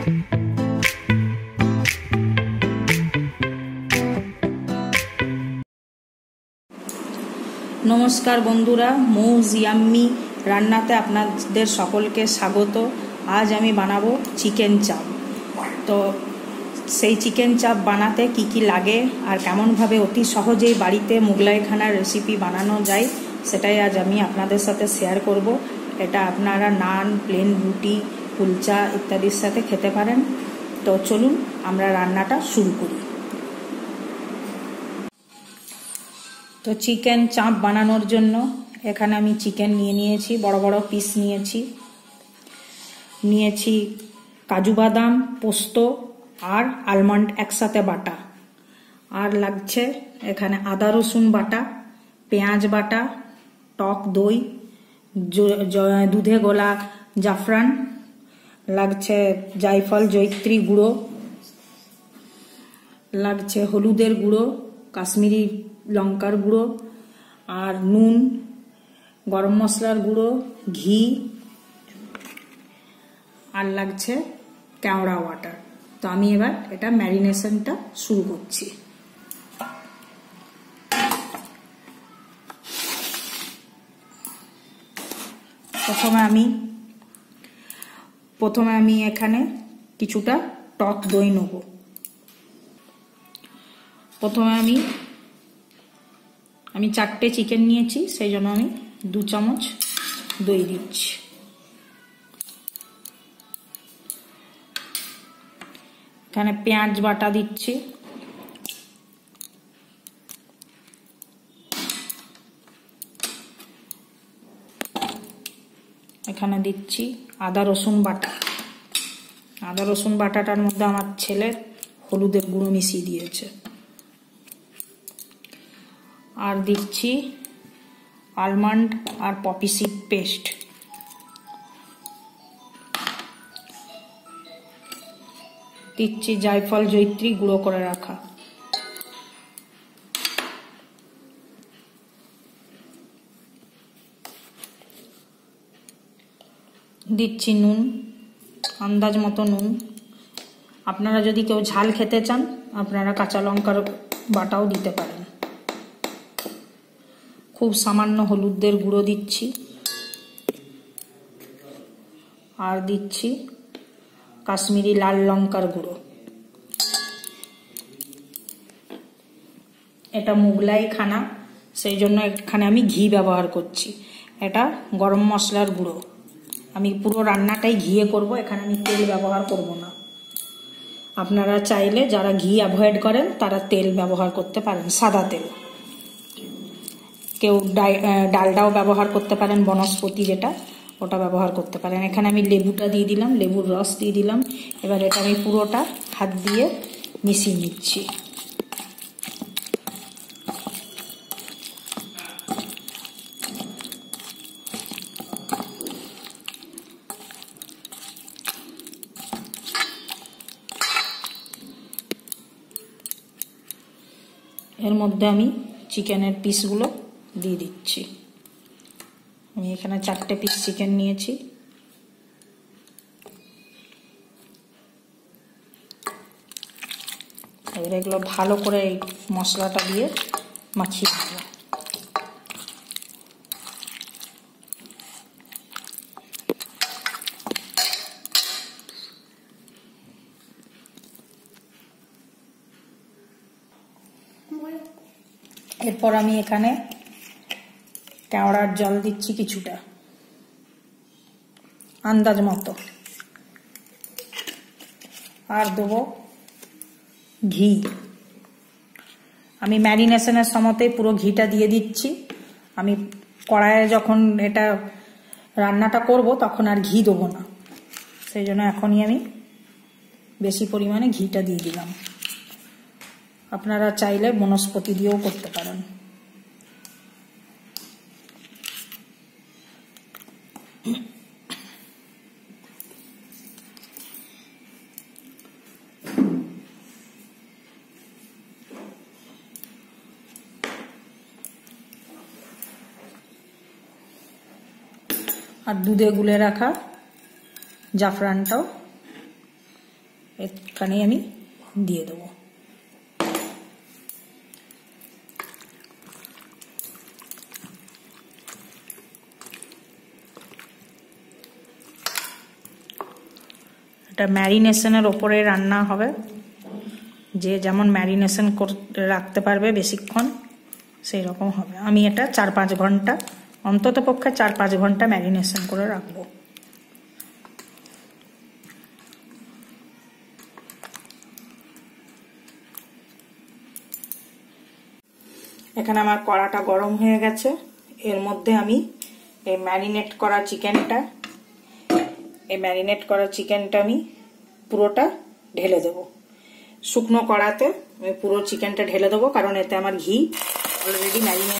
নমস্কার বন্ধুরা, মৌ জিয়াম্মি রান্নাতে আপনাদের সকলকে স্বাগত। আজ আমি বানাবো চিকেন চাপ। তো সেই চিকেন চাপ বানাতে কি কি লাগে আর কেমনভাবে অতি সহজেই বাড়িতে মোগলাই খানার রেসিপি বানানো যায়, সেটাই আজ আমি আপনাদের সাথে শেয়ার করব। এটা আপনারা নান প্লেন রুটি কুলচা ইত্যাদির সাথে খেতে পারেন। তো চলুন, আমরা রান্নাটা শুরু করি। তো চিকেন চাপ বানানোর জন্য এখানে আমি চিকেন নিয়ে নিয়েছি, বড় বড় পিস নিয়েছি। নিয়েছি কাজু বাদাম, পোস্ত আর আলমন্ড একসাথে বাটা। আর লাগছে এখানে আদা রসুন বাটা, পেঁয়াজ বাটা, টক দই দুধে গোলা জাফরান লাগছে জায়ফল জৈত্রী গুঁড়ো, লাগছে হলুদের গুঁড়ো, কাশ্মীরি লঙ্কার গুঁড়ো, আর নুন, গরম মশলার গুঁড়ো, ঘি, আর লাগছে কেওড়া ওয়াটার। তো আমি এবার এটা ম্যারিনেশনটা শুরু করছি। প্রথমে আমি প্রথমে আমি এখানে কিছুটা টক দই নেব। প্রথমে আমি আমি চারটে চিকেন নিয়েছি, সেই জন্য আমি দু চামচ দই দিচ্ছি। এখানে পেঁয়াজ বাটা দিচ্ছি। এখানে দিচ্ছি আদা, রসুন বাটা। আদা, রসুন বাটাটার মধ্যে আমার ছেলে হলুদের গুঁড়ো মিশিয়ে দিয়েছে। আর দিচ্ছি আলমন্ড আর পপি সিড পেস্ট দিচ্ছি জায়ফল জৈত্রী গুঁড়ো করে রাখা। দিচ্ছি নুন, আন্দাজ মতো নুন। আপনারা যদি কেউ ঝাল খেতে চান, আপনারা কাঁচা লঙ্কার বাটাও দিতে পারেন। খুব সামান্য হলুদের গুঁড়ো দিচ্ছি। আর দিচ্ছি কাশ্মীরি লাল লঙ্কার গুঁড়ো। এটা মুগলাই খানা, সেই জন্য এখানে আমি ঘি ব্যবহার করছি। এটা গরম মশলার গুঁড়ো। আমি পুরো রান্নাটাই ঘিয়ে করব, এখানে আমি তেল ব্যবহার করব না। আপনারা চাইলে যারা ঘি অ্যাভয়েড করেন, তারা তেল ব্যবহার করতে পারেন, সাদা তেল। কেউ ডালটাও ব্যবহার করতে পারেন, বনস্পতি যেটা, ওটা ব্যবহার করতে পারেন। এখানে আমি লেবুটা দিয়ে দিলাম, লেবুর রস দিয়ে দিলাম। এবার এটা আমি পুরোটা হাত দিয়ে মিশিয়ে নিচ্ছি। এর মধ্যে আমি চিকেনের পিসগুলো দিয়ে দিচ্ছি। আমি এখানে চারটে পিস চিকেন নিয়েছি। এবার এগুলো ভালো করে এই মশলাটা দিয়ে মাখিয়ে দেবো এরপর আমি এখানে কেওড়ার জল দিচ্ছি কিছুটা। আন্দাজ মতো। আর দেবো ঘি। আমি ম্যারিনেশনের সময়তে পুরো ঘিটা দিয়ে দিচ্ছি। আমি কড়াইয়ে যখন এটা রান্নাটা করব তখন আর ঘি দেবো না। সেই জন্য এখনই আমি বেশি পরিমাণে ঘিটা দিয়ে দিলাম। আপনারা চাইলে বনস্পতি দিয়েও করতে পারেন। আর দুধে গুলে রাখা জাফরানটাও এখানেই আমি দিয়ে দেবো। এটা ম্যারিনেশনের ওপরে রান্না হবে। যে যেমন ম্যারিনেশন রাখতে পারবে বেশিক্ষণ সেই রকম হবে। আমি এটা চার পাঁচ ঘণ্টা, অন্তত পক্ষে চার পাঁচ ঘণ্টা ম্যারিনেশন করে রাখব। এখানে আমার কড়াটা গরম হয়ে গেছে। এর মধ্যে আমি এই ম্যারিনেট করা চিকেনটা এই ম্যারিনেট করা চিকেনটা আমি পুরোটা ঢেলে দেব। শুকনো কড়াতে আমি পুরো চিকেনটা ঢেলে দেবো কারণ এতে আমার ঘি অলরেডি ম্যারিনেট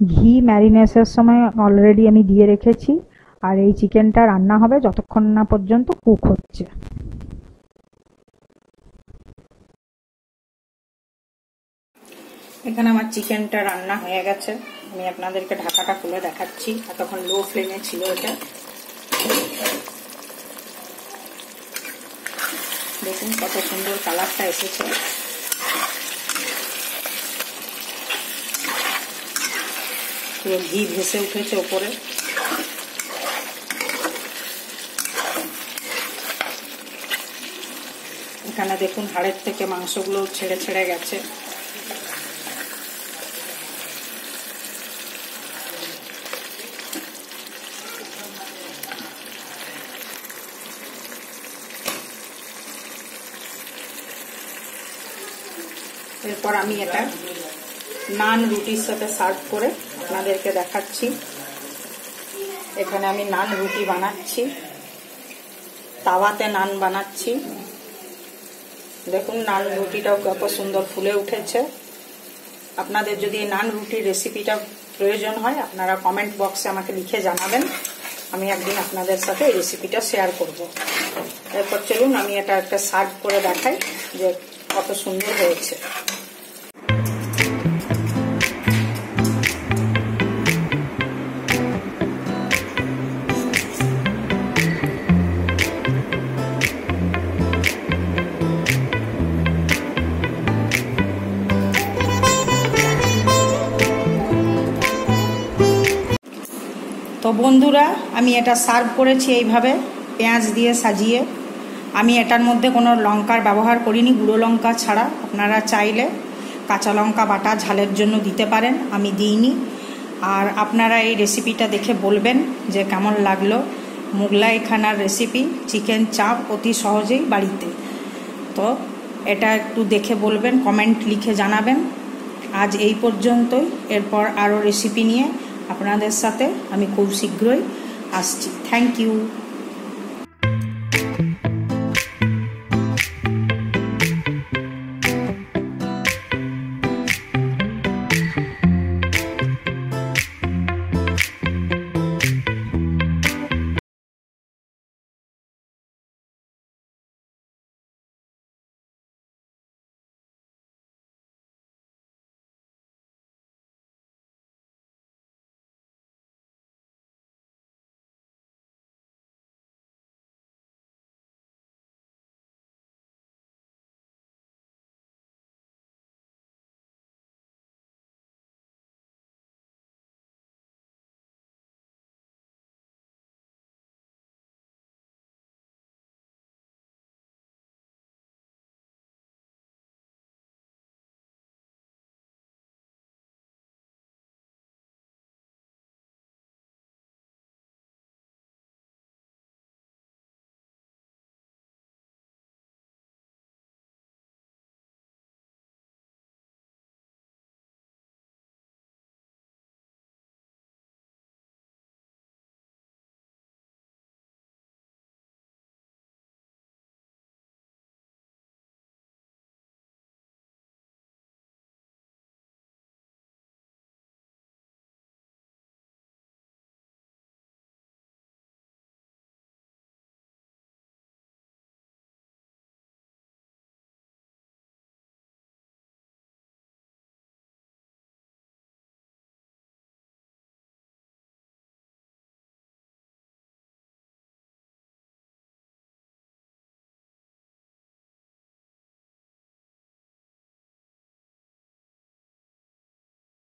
ঘি ম্যারিনেসের সময় অলরেডি আমি দিয়ে রেখেছি আর এই চিকেনটা রান্না হবে যতক্ষণ না পর্যন্ত কুক হচ্ছে। এখানে আমার চিকেনটা রান্না হয়ে গেছে। আমি আপনাদেরকে ঢাকাটা খুলে দেখাচ্ছি। তখন লো ফ্লেমে ছিল এটা। দেখুন কত সুন্দর কালারটা এসেছে। পুরো ঘি ভেসে উঠেছে ওপরে। এখানে দেখুন হাড়ের থেকে মাংসগুলো ছেড়ে ছেড়ে গেছে। এরপর আমি এটা নান রুটির সাথে সার্ভ করে আপনাদেরকে দেখাচ্ছি। এখানে আমি নান রুটি বানাচ্ছি। তাওয়াতে নান বানাচ্ছি। দেখুন নান রুটিটাও কত সুন্দর ফুলে উঠেছে। আপনাদের যদি এই নান রুটির রেসিপিটা প্রয়োজন হয়, আপনারা কমেন্ট বক্সে আমাকে লিখে জানাবেন। আমি একদিন আপনাদের সাথে এই রেসিপিটা শেয়ার করব। এরপর চলুন, আমি এটা একটা সার্ভ করে দেখাই যে কত সুন্দর হয়েছে। তো বন্ধুরা, আমি এটা সার্ভ করেছি এইভাবে, পেঁয়াজ দিয়ে সাজিয়ে। আমি এটার মধ্যে কোনো লঙ্কার ব্যবহার করিনি, গুঁড়ো লঙ্কা ছাড়া। আপনারা চাইলে কাঁচা লঙ্কা বাটা ঝালের জন্য দিতে পারেন, আমি দিইনি। আর আপনারা এই রেসিপিটা দেখে বলবেন যে কেমন লাগল। মোগলাই খানার রেসিপি চিকেন চাপ অতি সহজেই বাড়িতে। তো এটা একটু দেখে বলবেন কমেন্ট লিখে জানাবেন। আজ এই পর্যন্তই, এরপর আরও রেসিপি নিয়ে আপনাদের সাথে আমি খুব শীঘ্রই আসছি। Thank you